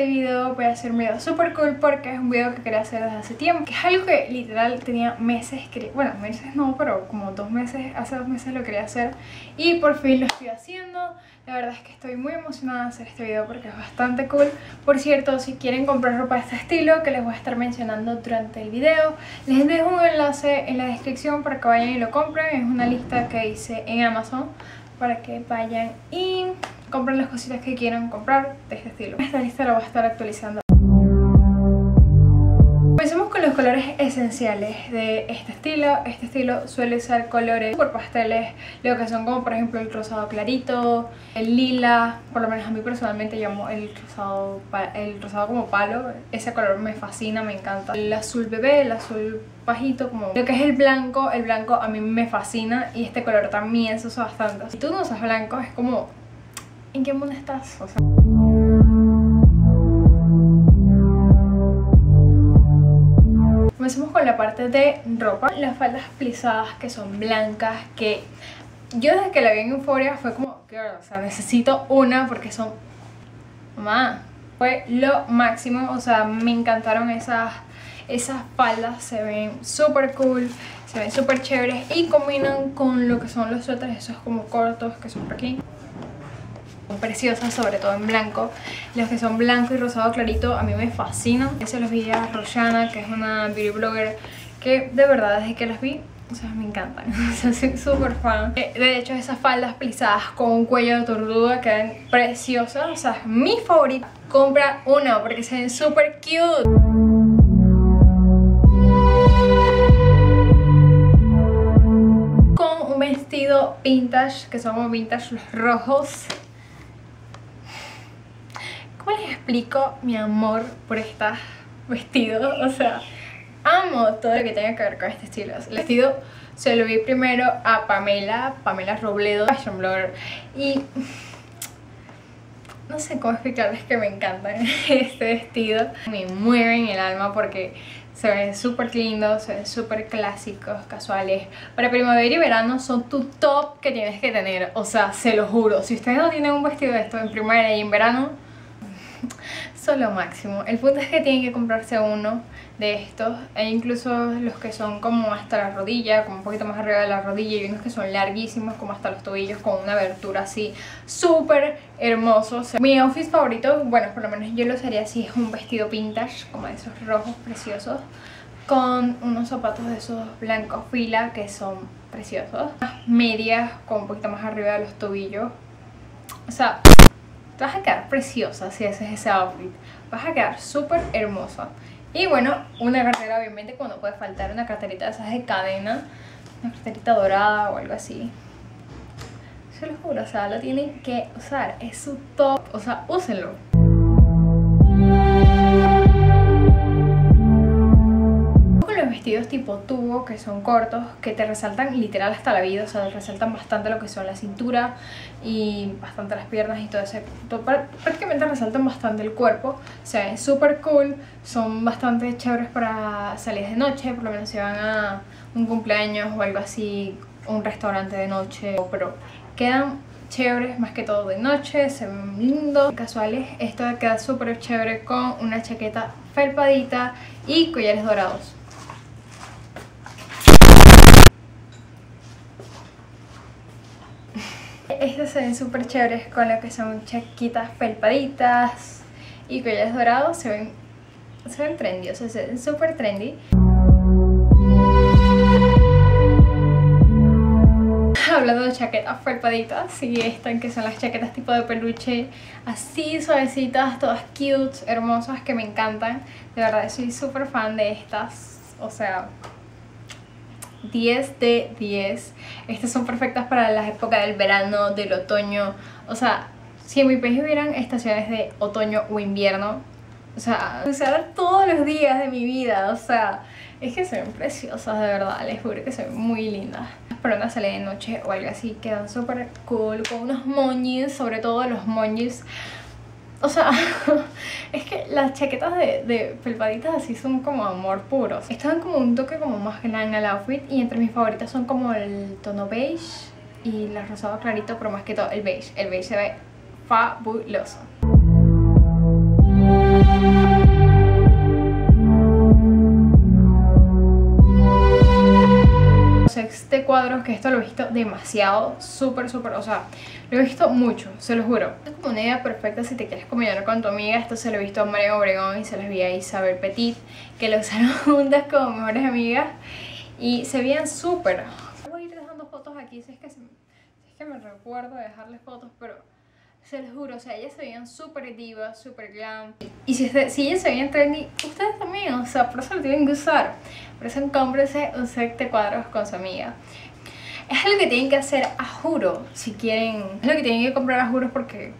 este video voy a hacer un video super cool porque es un video que quería hacer desde hace tiempo. Que es algo que literal tenía meses, que, bueno meses no, pero como dos meses, hace dos meses lo quería hacer y por fin lo estoy haciendo. La verdad es que estoy muy emocionada de hacer este video porque es bastante cool. Por cierto, si quieren comprar ropa de este estilo, que les voy a estar mencionando durante el video, les dejo un enlace en la descripción para que vayan y lo compren. Es una lista que hice en Amazon para que vayan y compren las cositas que quieran comprar de este estilo. Esta lista la voy a estar actualizando. Comencemos con los colores esenciales de este estilo. Este estilo suele usar colores por pasteles, lo que son como por ejemplo el rosado clarito, el lila, por lo menos a mí personalmente llamo el rosado, el rosado como palo. Ese color me fascina, me encanta. El azul bebé, el azul bajito, como lo que es el blanco, el blanco a mí me fascina y este color también se usa bastante. Si tú no usas blanco es como ¿En qué mundo estás? Comencemos con la parte de ropa. Las faldas plisadas que son blancas, que yo desde que la vi en Euphoria fue como, girl, o sea, necesito una porque son... Mamá, fue lo máximo, o sea, me encantaron esas, esas faldas, se ven súper cool, se ven súper chéveres y combinan con lo que son los suéteres, esos como cortos que son por aquí preciosas, sobre todo en blanco. Los que son blanco y rosado clarito a mí me fascinan. Ese los vi a Roshana, que es una beauty blogger que de verdad desde que las vi, o sea, me encantan. O sea, soy súper fan. Eh, de hecho, esas faldas plisadas con un cuello de tortuga quedan preciosas. O sea, mi favorita. Compra una porque se ven súper cute. Con un vestido vintage, que son vintage rojos ¿Cómo les explico mi amor por este vestido? O sea, amo todo lo que tenga que ver con este estilo. El vestido se lo vi primero a Pamela, Pamela Robledo, fashion blogger, y no sé cómo explicarles que me encanta este vestido. Me mueven el alma porque se ven súper lindos, se ven súper clásicos, casuales. Para primavera y verano son tu top que tienes que tener. O sea, se lo juro. Si ustedes no tienen un vestido de esto en primavera y en verano, son lo máximo. El punto es que tienen que comprarse uno de estos. E incluso los que son como hasta la rodilla, como un poquito más arriba de la rodilla. Y unos que son larguísimos como hasta los tobillos con una abertura así súper hermosos. Mi outfit favorito, bueno, por lo menos yo lo haría así, es un vestido vintage, como de esos rojos preciosos. Con unos zapatos de esos blancos fila que son preciosos. Medias con un poquito más arriba de los tobillos. O sea, vas a quedar preciosa si haces ese outfit. Vas a quedar súper hermosa. Y bueno, una cartera obviamente cuando puede faltar una carterita de esas de cadena. Una carterita dorada o algo así. Se lo juro, o sea, lo tienen que usar. Es su top. O sea, úsenlo. Vestidos tipo tubo que son cortos, que te resaltan literal hasta la vida, o sea, resaltan bastante lo que son la cintura y bastante las piernas y todo ese, prácticamente resaltan bastante el cuerpo, o sea, es súper cool, son bastante chéveres para salir de noche, por lo menos si van a un cumpleaños o algo así, un restaurante de noche, pero quedan chéveres más que todo de noche, se ven lindos, casuales, esto queda súper chévere con una chaqueta felpadita y collares dorados. Estos se ven súper chéveres con lo que son chaquitas felpaditas y collares dorados. Se ven, se ven trendy, o sea, se ven súper trendy. Hablando de chaquetas felpaditas, sí, están que son las chaquetas tipo de peluche, así suavecitas, todas cute, hermosas, que me encantan. De verdad, soy súper fan de estas, o sea, 10 de 10. Estas son perfectas para las épocas del verano, del otoño. O sea, si en mi país hubieran estaciones de otoño o invierno, o sea, usar todos los días de mi vida. O sea, es que ven preciosas, de verdad. Les juro que ven muy lindas. Para una salida de noche o algo así, quedan súper cool. Con unos moñis, sobre todo los moñis o sea, es que las chaquetas de, de, felpaditas así son como amor puro. Están como un toque como más glam al outfit y entre mis favoritas son como el tono beige y la rosado clarito, pero más que todo el beige. El beige se ve fabuloso. Que esto lo he visto demasiado, súper, súper, o sea, lo he visto mucho, se lo juro. Es como una idea perfecta si te quieres combinar con tu amiga. Esto se lo he visto a María Obregón y se los vi a Isabel Petit, que lo usaron juntas como mejores amigas. Y se veían súper. Voy a ir dejando fotos aquí, si es que, si es que me recuerdo de dejarles fotos, pero se los juro, o sea, ellas se veían súper divas, súper glam. Y si, si ellas se veían trendy, ustedes también, o sea, por eso lo tienen que usar. Por eso cómprense un set de cuadros con su amiga. Es algo que tienen que hacer a juro, si quieren. Es lo que tienen que comprar a juro porque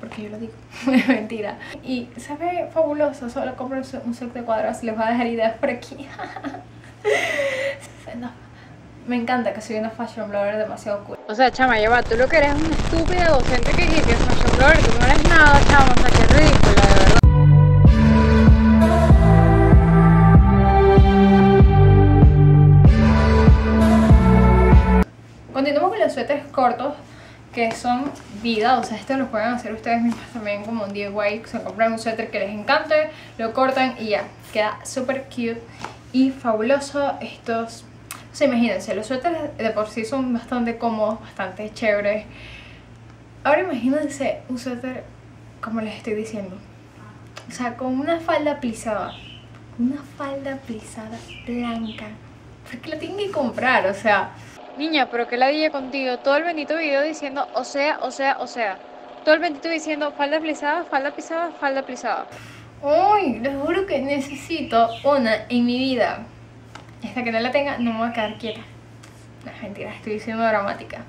porque yo lo digo, mentira. Y se ve fabuloso, solo compren un set de cuadros, les voy a dejar ideas por aquí. Me encanta que soy una fashion blogger demasiado cool. O sea, chama, lleva, tú lo que eres un estúpido docente que, que, que es fashion blogger, tú no eres nada, chama, o sea, que ridícula, cortos que son vida, o sea, esto lo pueden hacer ustedes mismos también como un DIY, se compran un suéter que les encante, lo cortan y ya, queda súper cute y fabuloso estos, o sea, imagínense, los suéteres de por sí son bastante cómodos, bastante chéveres, ahora imagínense un suéter como les estoy diciendo, o sea, con una falda plisada, una falda plisada blanca, porque la tienen que comprar, o sea... Niña, pero que la dije contigo, todo el bendito video diciendo, o sea, o sea, o sea, todo el bendito diciendo, falda plisada, falda pisada, falda plisada. Uy, les juro que necesito una en mi vida. Hasta que no la tenga, no me voy a quedar quieta. No, mentira, estoy diciendo dramática.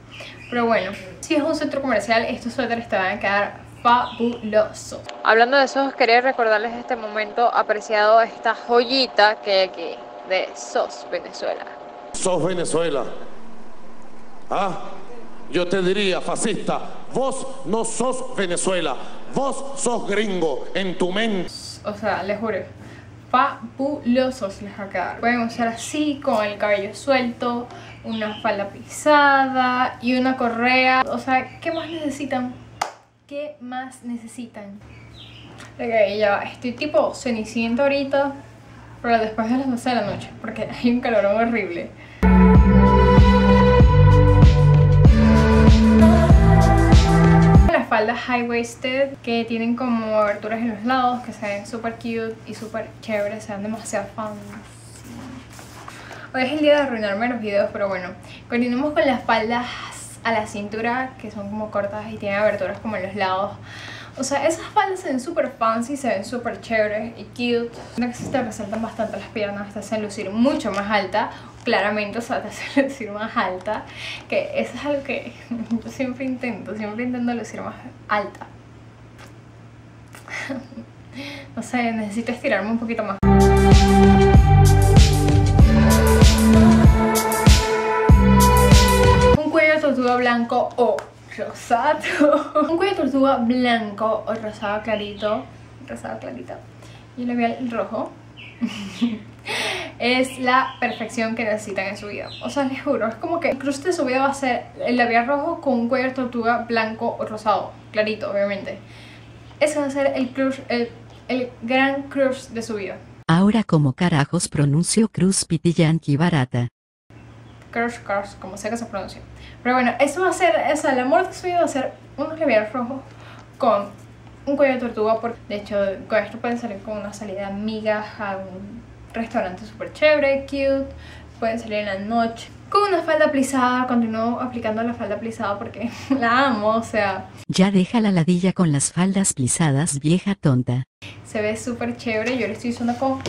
Pero bueno, si es un centro comercial, estos suéteres te van a quedar fabulosos. Hablando de eso, quería recordarles este momento apreciado esta joyita que hay aquí de SOS Venezuela. SOS Venezuela. Ah, yo te diría, fascista, vos no sos Venezuela, vos sos gringo en tu mente. O sea, les juro, fabulosos les va a quedar. Pueden usar así, con el cabello suelto, una falda pisada y una correa. O sea, ¿qué más necesitan? ¿Qué más necesitan? Ok, ya va. Estoy tipo cenicienta ahorita, pero después de las 12 de la noche, porque hay un calorón horrible. Faldas high-waisted que tienen como aberturas en los lados que se ven súper cute y súper chéveres, se ven demasiado fans. Hoy es el día de arruinarme los videos, pero bueno, continuamos con las faldas a la cintura que son como cortas y tienen aberturas como en los lados. O sea, esas faldas se ven súper fancy, se ven súper chéveres y cute. que se te resaltan bastante las piernas, te hacen lucir mucho más alta. Claramente, o sea, te hacen lucir más alta. Que eso es algo que yo siempre intento, siempre intento lucir más alta. No sé, necesito estirarme un poquito más. Un cuello de tortuga blanco o rosado. Un cuello de tortuga blanco o rosado clarito. Rosado clarito. Y el labial rojo. Es la perfección que necesitan en su vida. O sea, les juro, es como que el crush de su vida va a ser el labial rojo con un cuello de tortuga blanco o rosado. Clarito, obviamente. Ese va a ser el crush, el, el gran crush de su vida. Ahora como carajos pronuncio Cruz Yankee barata. Crush, crush, como sea que se pronuncie. Pero bueno, eso va a ser, o sea, el amor de su vida va a ser unos labiales rojos con un cuello de tortuga. Por, de hecho, con esto pueden salir con una salida amiga a un restaurante súper chévere, cute. Pueden salir en la noche. Con una falda plisada, continúo aplicando la falda plisada porque la amo, o sea... Ya deja la ladilla con las faldas plisadas, vieja tonta. Se ve súper chévere, yo le estoy usando con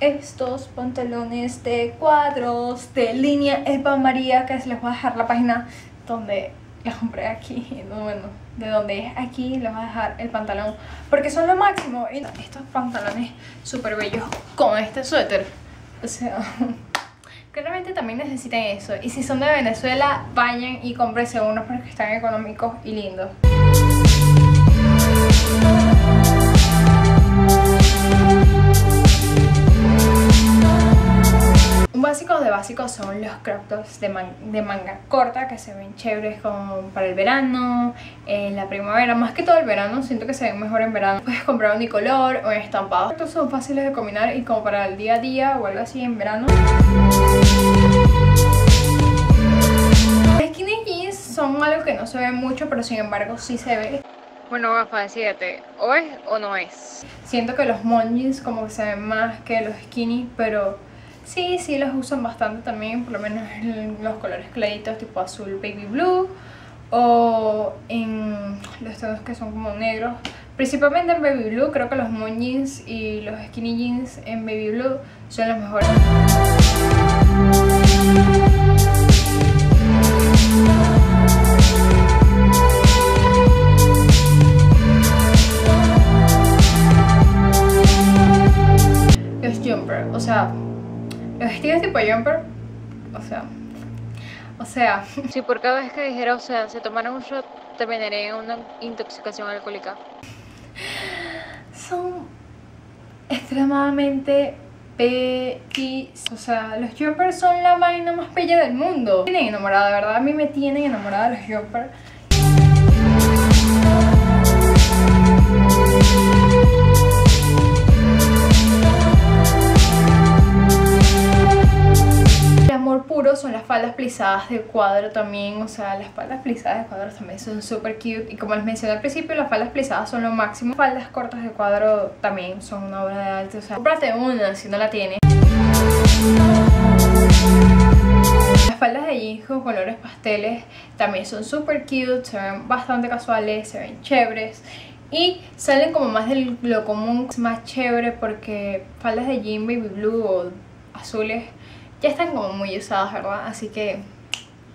estos pantalones de cuadros de línea Eva María que les voy a dejar la página donde la compré aquí bueno, de donde es aquí les voy a dejar el pantalón porque son lo máximo. Y estos pantalones súper bellos con este suéter. O sea claramente también necesitan eso. Y si son de Venezuela vayan y cómprense unos porque están económicos y lindos básicos de básicos son los crop tops de, manga corta que se ven chéveres como para el verano, en la primavera, más que todo el verano, siento que se ven mejor en verano. Puedes comprar unicolor o en estampado. Estos son fáciles de combinar y como para el día a día o algo así en verano. que no se ve mucho, pero sin embargo sí se ve. Bueno, Gafa, decídete, ¿o es o no es? Siento que los mom jeans como que se ven más que los skinny, pero sí, sí los usan bastante también, por lo menos en los colores claritos tipo azul baby blue o en los tonos que son como negros. Principalmente en baby blue, creo que los mom jeans y los skinny jeans en baby blue son los mejores. Los jumper, o sea, los vestidos tipo jumper, o sea, o sea, Si por cada vez que dijera, o sea, se tomaron un shot, terminaría en una intoxicación alcohólica. son extremadamente bellis. O sea, los jumpers son la vaina más bella del mundo. Me tienen enamorada, de verdad. A mí me tienen enamorada los jumpers. Amor puro son las faldas plisadas de cuadro también, o sea, las faldas plisadas de cuadro también son súper cute y como les mencioné al principio, las faldas plisadas son lo máximo. Faldas cortas de cuadro también son una obra de arte, o sea, cómprate una si no la tienes. Las faldas de jeans con colores pasteles también son súper cute, se ven bastante casuales, se ven chéveres y salen como más de lo común, es más chévere porque faldas de jean baby blue o azules ya están como muy usadas, ¿verdad? Así que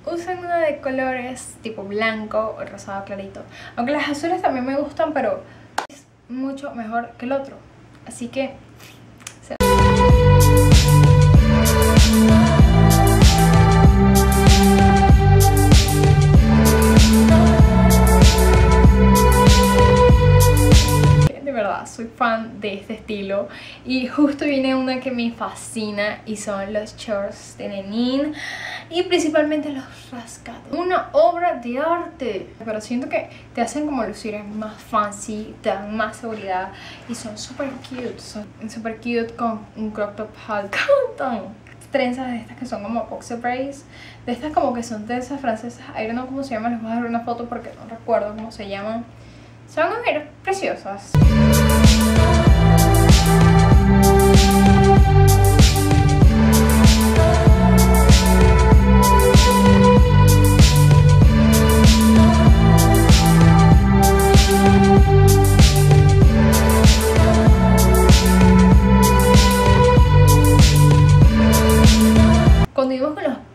usen una de colores tipo blanco o rosado clarito. Aunque las azules también me gustan, pero es mucho mejor que el otro. Así que... de este estilo y justo viene una que me fascina y son los shorts de Lenin y principalmente los rasgados. Una obra de arte, pero siento que te hacen como lucir más fancy, te dan más seguridad y son súper cute, son súper cute con un crop top alto. trenzas de estas que son como boxer braids de estas como que son trenzas francesas I don't know cómo se llaman, les voy a dar una foto porque no recuerdo cómo se llaman se van a ver preciosas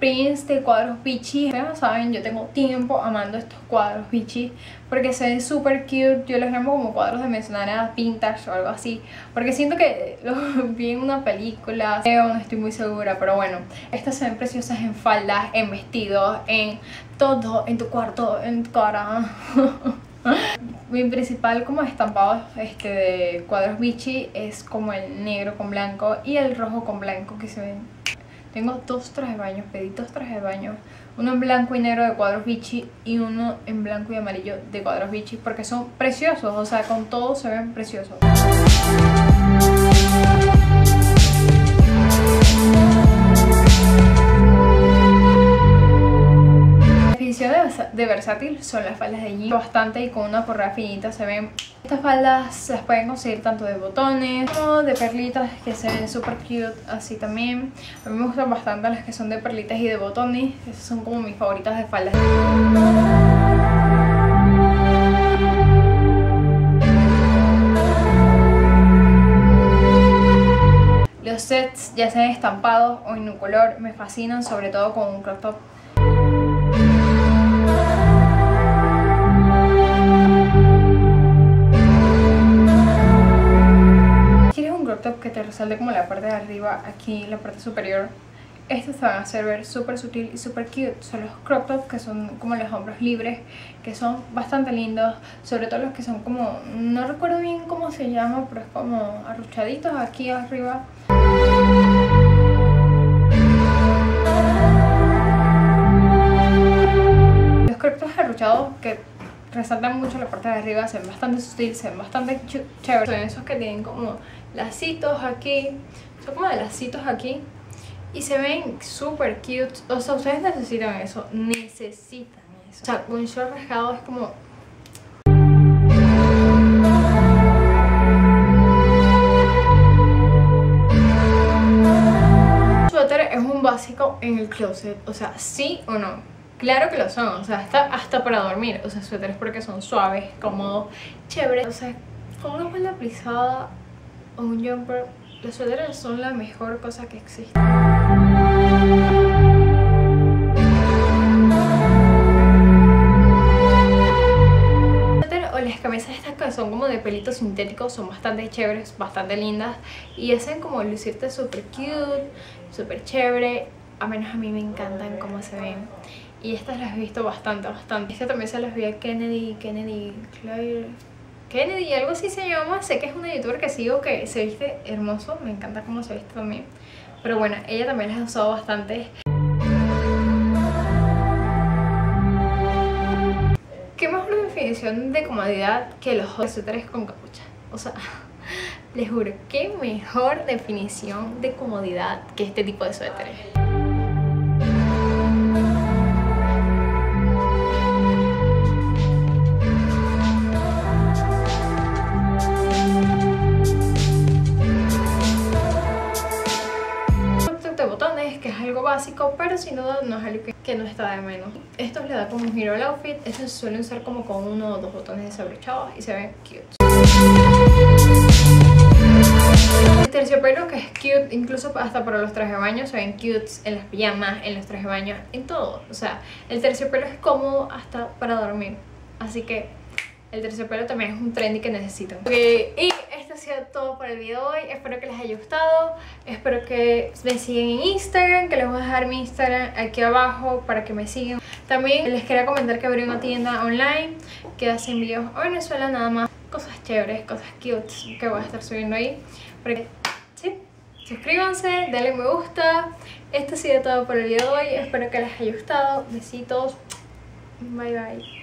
prints de cuadros bichi. Ya saben, yo tengo tiempo amando estos cuadros bichi porque se ven súper cute. Yo los llamo como cuadros de mencionar vintage o algo así. Porque siento que los vi en una película. No estoy muy segura, pero bueno. Estas se ven preciosas en faldas, en vestidos, en todo, en tu cuarto, en tu cara. Mi principal como estampado este, de cuadros bichi es como el negro con blanco y el rojo con blanco que se ven tengo dos trajes de baño, pedí trajes de baño. Uno en blanco y negro de cuadros bichi y uno en blanco y amarillo de cuadros bichi porque son preciosos, o sea, con todo se ven preciosos. La definición de versátil son las faldas de jean bastante y con una correa finita se ven. Estas faldas las pueden conseguir tanto de botones como de perlitas que se ven súper cute así también. A mí me gustan bastante las que son de perlitas y de botones. Esas son como mis favoritas de faldas. Los sets, ya sean estampados o en un color, me fascinan, sobre todo con un crop top. Top que te resalte como la parte de arriba, aquí la parte superior? Estos te van a hacer ver súper sutil y súper cute. Son los crop tops que son como los hombros libres, que son bastante lindos. Sobre todo los que son como, no recuerdo bien cómo se llama, pero es como arruchaditos aquí arriba. Los crop tops arruchados que resaltan mucho la parte de arriba, se ven bastante sutil, se ven bastante ch- chéveres. Son esos que tienen como lacitos aquí, son como de lacitos aquí y se ven súper cute. O sea, ustedes necesitan eso, necesitan eso. O sea, un short rasgado es como suéter es un básico en el closet, o sea, sí o no. Claro que lo son, o sea, hasta, hasta para dormir, o sea, suéteres porque son suaves, cómodos, chéveres. O sea, con una falda plisada o un jumper, los suéteres son la mejor cosa que existe. las camisas estas que son como de pelitos sintéticos son bastante chéveres, bastante lindas y hacen como lucirte súper cute, súper chévere. A menos a mí me encantan cómo se ven. Y estas las he visto bastante, bastante. Esta también se las vi a Kennedy, Kennedy, Claire... Kennedy, algo así se llama. Sé que es una youtuber que sigo que se viste hermoso. Me encanta cómo se viste también. Pero bueno, ella también las ha usado bastante. ¿Qué mejor definición de comodidad que los suéteres con capucha? O sea, les juro, qué mejor definición de comodidad que este tipo de suéteres. Que es algo básico, pero sin duda no es algo que, no está de menos. Estos le da como un giro al outfit, estos suelen ser como con uno o dos botones desabrochados y se ven cute. El terciopelo que es cute, incluso hasta para los trajes de baño, se ven cute en las pijamas, en los trajes de baño, en todo. O sea, el terciopelo es cómodo hasta para dormir. Así que el terciopelo también es un trendy que necesito. Y sido todo por el video de hoy. Espero que les haya gustado. Espero que me sigan en Instagram, que les voy a dejar mi Instagram aquí abajo para que me sigan. También les quería comentar que abrí una tienda online que hace envíos a Venezuela nada más. Cosas chéveres, cosas cute que voy a estar subiendo ahí. Sí, suscríbanse, denle me gusta. Esto ha sido todo por el video de hoy. Espero que les haya gustado. Besitos. Bye bye.